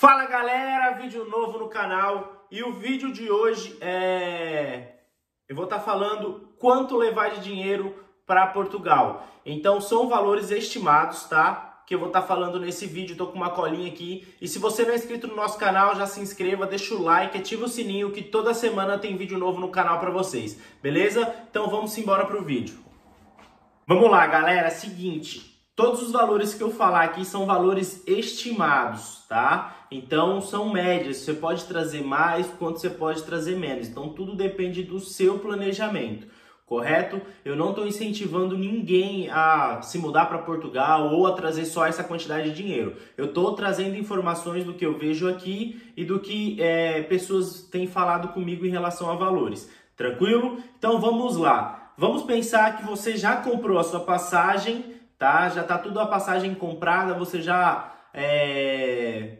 Fala galera, vídeo novo no canal e o vídeo de hoje é... Eu vou estar tá falando quanto levar de dinheiro para Portugal. Então são valores estimados, tá? Que eu vou estar tá falando nesse vídeo, tô com uma colinha aqui. E se você não é inscrito no nosso canal, já se inscreva, deixa o like, ativa o sininho que toda semana tem vídeo novo no canal para vocês. Beleza? Então vamos embora pro vídeo. Vamos lá galera, seguinte... Todos os valores que eu falar aqui são valores estimados, tá? Então são médias, você pode trazer mais quanto você pode trazer menos. Então tudo depende do seu planejamento, correto? Eu não estou incentivando ninguém a se mudar para Portugal ou a trazer só essa quantidade de dinheiro. Eu estou trazendo informações do que eu vejo aqui e do que é, pessoas têm falado comigo em relação a valores. Tranquilo? Então vamos lá. Vamos pensar que você já comprou a sua passagem tá? Já tá tudo a passagem comprada, você já é,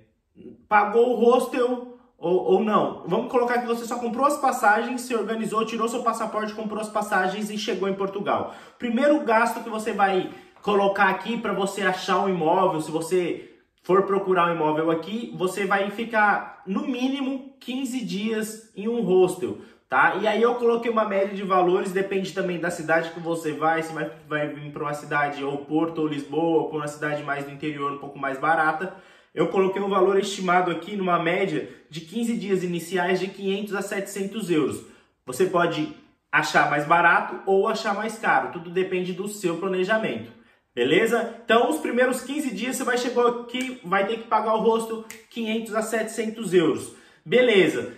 pagou o hostel ou, ou não. Vamos colocar que você só comprou as passagens, se organizou, tirou seu passaporte, comprou as passagens e chegou em Portugal. Primeiro gasto que você vai colocar aqui para você achar um imóvel, se você for procurar um imóvel aqui, você vai ficar no mínimo 15 dias em um hostel tá? E aí eu coloquei uma média de valores, depende também da cidade que você vai, se vai, vai vir para uma cidade ou Porto ou Lisboa, ou para uma cidade mais do interior, um pouco mais barata. Eu coloquei um valor estimado aqui numa média de 15 dias iniciais de 500 a 700 euros. Você pode achar mais barato ou achar mais caro, tudo depende do seu planejamento. Beleza? Então, os primeiros 15 dias você vai chegar aqui, vai ter que pagar o rosto 500 a 700 euros. Beleza.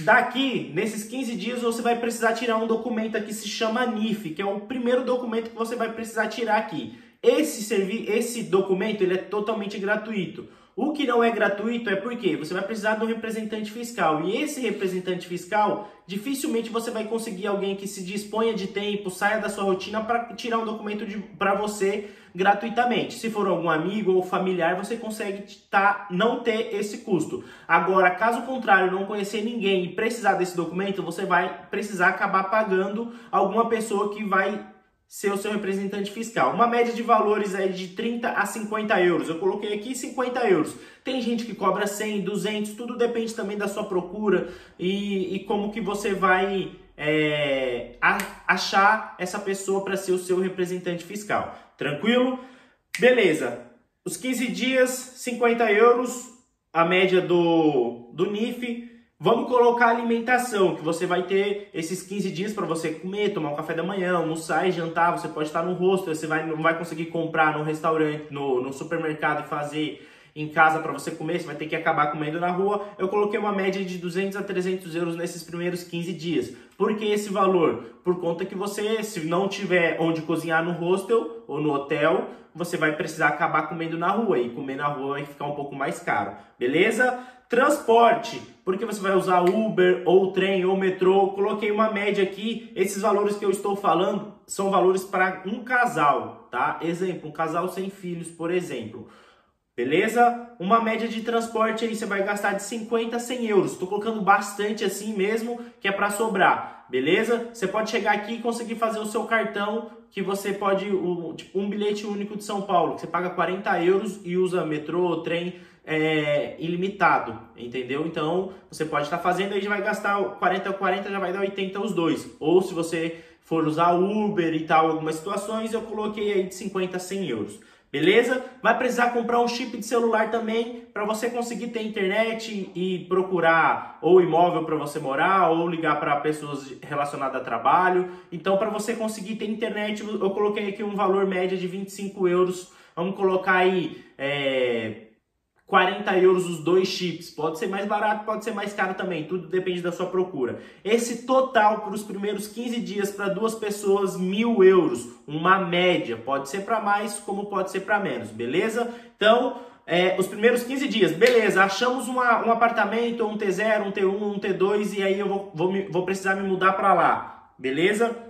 Daqui, nesses 15 dias, você vai precisar tirar um documento que se chama NIF, que é o primeiro documento que você vai precisar tirar aqui. Esse, servi esse documento ele é totalmente gratuito. O que não é gratuito é porque você vai precisar de um representante fiscal. E esse representante fiscal, dificilmente você vai conseguir alguém que se disponha de tempo, saia da sua rotina para tirar um documento para você gratuitamente. Se for algum amigo ou familiar, você consegue tá, não ter esse custo. Agora, caso contrário, não conhecer ninguém e precisar desse documento, você vai precisar acabar pagando alguma pessoa que vai ser o seu representante fiscal. Uma média de valores aí de 30 a 50 euros. Eu coloquei aqui 50 euros. Tem gente que cobra 100, 200, tudo depende também da sua procura e, e como que você vai é, achar essa pessoa para ser o seu representante fiscal. Tranquilo? Beleza. Os 15 dias, 50 euros, a média do, do NIF. Vamos colocar alimentação, que você vai ter esses 15 dias para você comer, tomar um café da manhã, almoçar e jantar. Você pode estar no rosto, você vai, não vai conseguir comprar no restaurante, no, no supermercado e fazer em casa para você comer, você vai ter que acabar comendo na rua. Eu coloquei uma média de 200 a 300 euros nesses primeiros 15 dias. Por que esse valor? Por conta que você, se não tiver onde cozinhar no hostel ou no hotel, você vai precisar acabar comendo na rua. E comer na rua vai ficar um pouco mais caro, beleza? Transporte, porque você vai usar Uber, ou trem, ou metrô. Coloquei uma média aqui. Esses valores que eu estou falando são valores para um casal, tá? Exemplo, um casal sem filhos, por exemplo. Beleza? Uma média de transporte aí você vai gastar de 50 a 100 euros. Estou colocando bastante assim mesmo, que é para sobrar. Beleza? Você pode chegar aqui e conseguir fazer o seu cartão, que você pode, tipo, um bilhete único de São Paulo, que você paga 40 euros e usa metrô, trem é, ilimitado, entendeu? Então, você pode estar tá fazendo aí, já vai gastar 40 40, já vai dar 80 os dois. Ou se você for usar Uber e tal, algumas situações, eu coloquei aí de 50 a 100 euros. Beleza? Vai precisar comprar um chip de celular também para você conseguir ter internet e procurar ou imóvel para você morar ou ligar para pessoas relacionadas a trabalho. Então, para você conseguir ter internet, eu coloquei aqui um valor médio de 25 euros. Vamos colocar aí é, 40 euros os dois chips. Pode ser mais barato, pode ser mais caro também. Tudo depende da sua procura. Esse total para os primeiros 15 dias para duas pessoas, mil euros. Uma média. Pode ser para mais, como pode ser para menos. Beleza? Então, é, os primeiros 15 dias, beleza, achamos uma, um apartamento, um T0, um T1, um T2 e aí eu vou, vou, vou precisar me mudar para lá, beleza?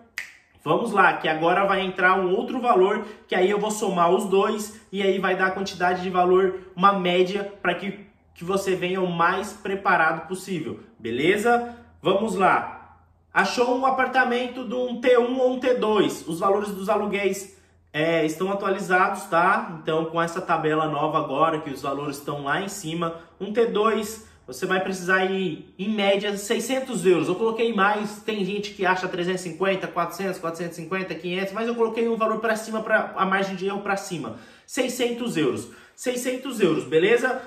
Vamos lá, que agora vai entrar um outro valor, que aí eu vou somar os dois e aí vai dar a quantidade de valor, uma média, para que, que você venha o mais preparado possível, beleza? Vamos lá. Achou um apartamento de um T1 ou um T2, os valores dos aluguéis é, estão atualizados, tá? Então, com essa tabela nova agora, que os valores estão lá em cima, um T2 você vai precisar ir, em média, 600 euros. Eu coloquei mais, tem gente que acha 350, 400, 450, 500, mas eu coloquei um valor para cima, para a margem de erro para cima. 600 euros. 600 euros, beleza?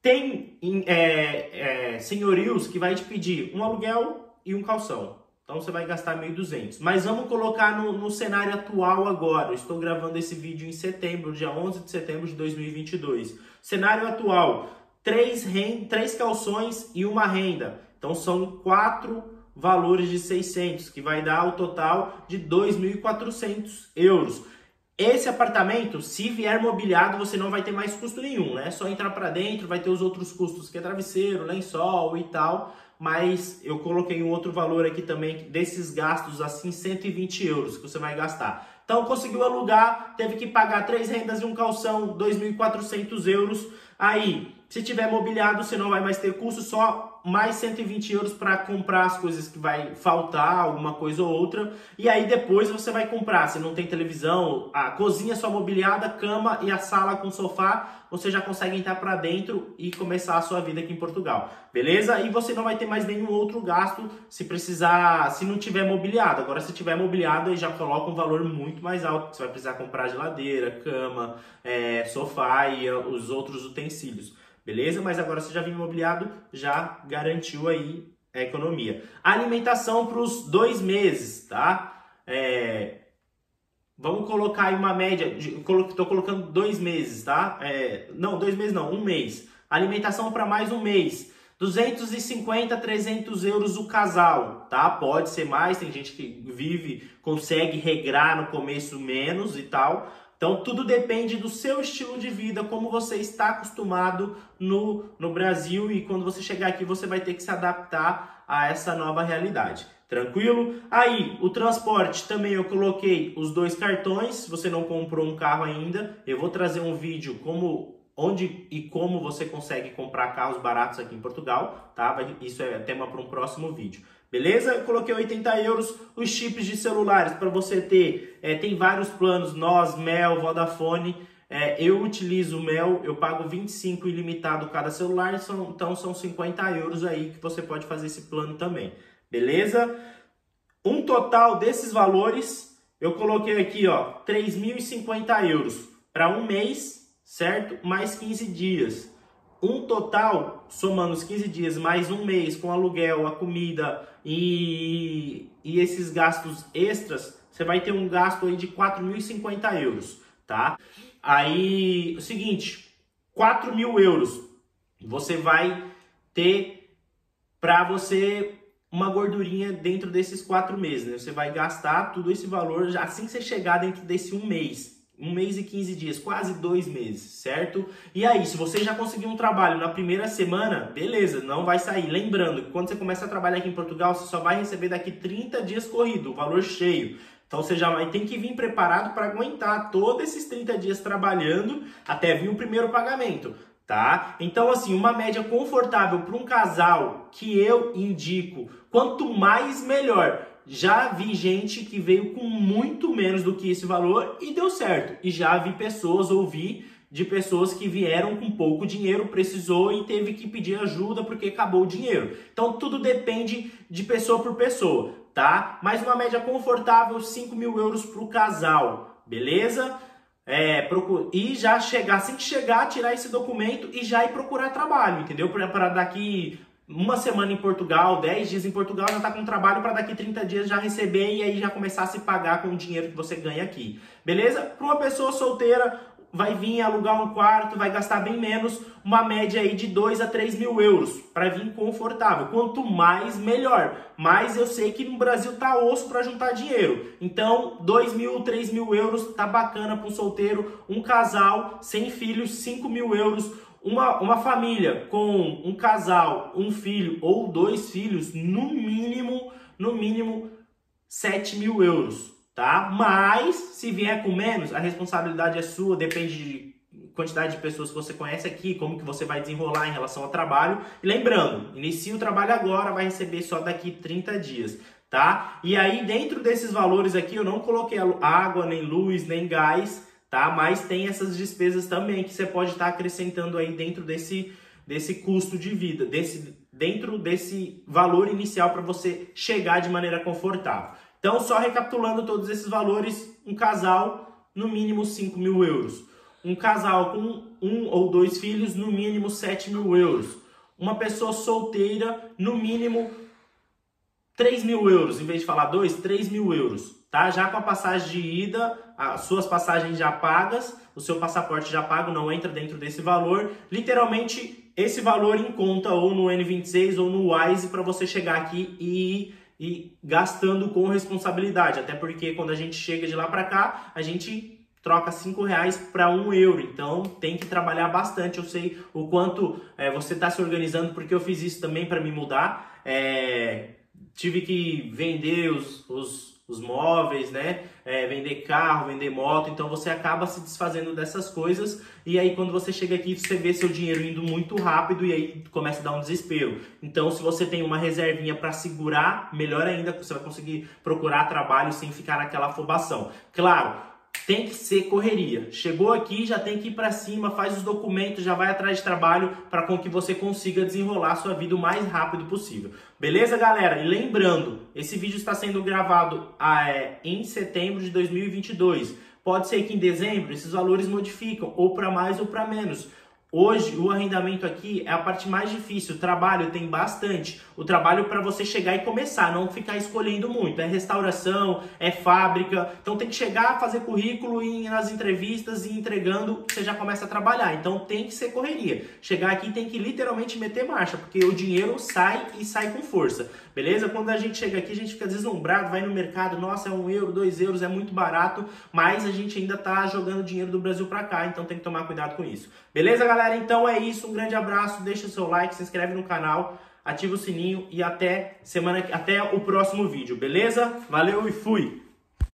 Tem é, é, senhorios que vai te pedir um aluguel e um calção. Então você vai gastar 1.200. Mas vamos colocar no, no, cenário atual agora. Estou gravando esse vídeo em setembro, dia 11 de setembro de 2022. Cenário atual três, três calções e uma renda. Então são quatro valores de 600, que vai dar o total de 2.400 euros. Esse apartamento, se vier mobiliado, você não vai ter mais custo nenhum, né? É só entrar para dentro, vai ter os outros custos, que é travesseiro, lençol e tal. Mas eu coloquei um outro valor aqui também desses gastos, assim, 120 euros que você vai gastar. Então conseguiu alugar, teve que pagar três rendas e um calção, 2.400 euros. Aí se tiver mobiliado, você não vai mais ter custo, só mais 120 euros para comprar as coisas que vai faltar, alguma coisa ou outra. E aí depois você vai comprar. Se não tem televisão, a cozinha só mobiliada, cama e a sala com sofá, você já consegue entrar para dentro e começar a sua vida aqui em Portugal. Beleza? E você não vai ter mais nenhum outro gasto se precisar, se não tiver mobiliado. Agora, se tiver mobiliado, aí já coloca um valor muito mais alto. Você vai precisar comprar geladeira, cama, é, sofá e os outros utensílios beleza? Mas agora você já viu imobiliado, já garantiu aí a economia. Alimentação para os dois meses, tá? É, vamos colocar aí uma média, estou colocando dois meses, tá? É, não, dois meses não, um mês. Alimentação para mais um mês. 250, 300 euros o casal, tá? Pode ser mais, tem gente que vive, consegue regrar no começo menos e tal, então tudo depende do seu estilo de vida, como você está acostumado no, no Brasil e quando você chegar aqui você vai ter que se adaptar a essa nova realidade. Tranquilo? Aí, o transporte também eu coloquei os dois cartões. Se você não comprou um carro ainda, eu vou trazer um vídeo como onde e como você consegue comprar carros baratos aqui em Portugal, tá? Isso é tema para um próximo vídeo. Beleza? Eu coloquei 80 euros os chips de celulares para você ter. É, tem vários planos, nós, Mel, Vodafone. É, eu utilizo o Mel, eu pago 25 ilimitado cada celular, são, então são 50 euros aí que você pode fazer esse plano também. Beleza? Um total desses valores, eu coloquei aqui, ó, 3.050 euros para um mês, certo? Mais 15 dias um total, somando os 15 dias mais um mês com aluguel, a comida e, e esses gastos extras, você vai ter um gasto aí de 4.050 euros, tá? Aí, o seguinte, 4 mil euros você vai ter para você uma gordurinha dentro desses quatro meses, né? Você vai gastar todo esse valor assim que você chegar dentro desse um mês, um mês e 15 dias, quase dois meses, certo? E aí, se você já conseguiu um trabalho na primeira semana, beleza, não vai sair. Lembrando que quando você começa a trabalhar aqui em Portugal, você só vai receber daqui 30 dias corrido, o valor cheio. Então você já vai ter que vir preparado para aguentar todos esses 30 dias trabalhando até vir o primeiro pagamento, tá? Então assim, uma média confortável para um casal que eu indico, quanto mais melhor. Já vi gente que veio com muito menos do que esse valor e deu certo. E já vi pessoas, ouvi de pessoas que vieram com pouco dinheiro, precisou e teve que pedir ajuda porque acabou o dinheiro. Então tudo depende de pessoa por pessoa, tá? Mas uma média confortável, 5 mil euros para o casal, beleza? É, procura, e já chegar, assim que chegar, tirar esse documento e já ir procurar trabalho, entendeu? Para daqui uma semana em Portugal, 10 dias em Portugal, já está com trabalho para daqui 30 dias já receber e aí já começar a se pagar com o dinheiro que você ganha aqui. Beleza? Para uma pessoa solteira, vai vir alugar um quarto, vai gastar bem menos, uma média aí de 2 a 3 mil euros para vir confortável. Quanto mais, melhor. Mas eu sei que no Brasil tá osso para juntar dinheiro. Então, 2 mil, 3 mil euros tá bacana para um solteiro, um casal sem filhos, 5 mil euros uma, uma família com um casal, um filho ou dois filhos, no mínimo, no mínimo 7 mil euros, tá? Mas, se vier com menos, a responsabilidade é sua, depende de quantidade de pessoas que você conhece aqui, como que você vai desenrolar em relação ao trabalho. E lembrando, inicia o trabalho agora, vai receber só daqui 30 dias. tá? E aí dentro desses valores aqui eu não coloquei água, nem luz, nem gás, tá? Mas tem essas despesas também que você pode estar tá acrescentando aí dentro desse desse custo de vida, desse dentro desse valor inicial para você chegar de maneira confortável. Então, só recapitulando todos esses valores, um casal, no mínimo 5 mil euros. Um casal com um ou dois filhos, no mínimo 7 mil euros. Uma pessoa solteira, no mínimo 3 mil euros. Em vez de falar dois, 3 mil euros. Tá? Já com a passagem de ida, as suas passagens já pagas, o seu passaporte já pago, não entra dentro desse valor. Literalmente, esse valor em conta ou no N26 ou no Wise para você chegar aqui e e gastando com responsabilidade. Até porque quando a gente chega de lá para cá, a gente troca cinco reais para um euro. Então tem que trabalhar bastante. Eu sei o quanto é, você está se organizando, porque eu fiz isso também para me mudar. É, tive que vender os, os os móveis, né? É, vender carro, vender moto. Então você acaba se desfazendo dessas coisas e aí quando você chega aqui você vê seu dinheiro indo muito rápido e aí começa a dar um desespero. Então se você tem uma reservinha para segurar, melhor ainda, você vai conseguir procurar trabalho sem ficar naquela afobação. Claro, tem que ser correria. Chegou aqui, já tem que ir para cima, faz os documentos, já vai atrás de trabalho para com que você consiga desenrolar sua vida o mais rápido possível. Beleza, galera? E lembrando, esse vídeo está sendo gravado ah, é, em setembro de 2022. Pode ser que em dezembro esses valores modificam, ou para mais ou para menos. Hoje, o arrendamento aqui é a parte mais difícil. O trabalho tem bastante. O trabalho para você chegar e começar, não ficar escolhendo muito. É restauração, é fábrica. Então tem que chegar, fazer currículo e nas entrevistas e entregando, você já começa a trabalhar. Então tem que ser correria. Chegar aqui tem que literalmente meter marcha, porque o dinheiro sai e sai com força. Beleza? Quando a gente chega aqui, a gente fica deslumbrado, vai no mercado, nossa, é um euro, dois euros, é muito barato, mas a gente ainda tá jogando dinheiro do Brasil para cá, então tem que tomar cuidado com isso. Beleza, galera? Então é isso, um grande abraço, deixa o seu like, se inscreve no canal, ativa o sininho e até semana até o próximo vídeo, beleza? Valeu e fui.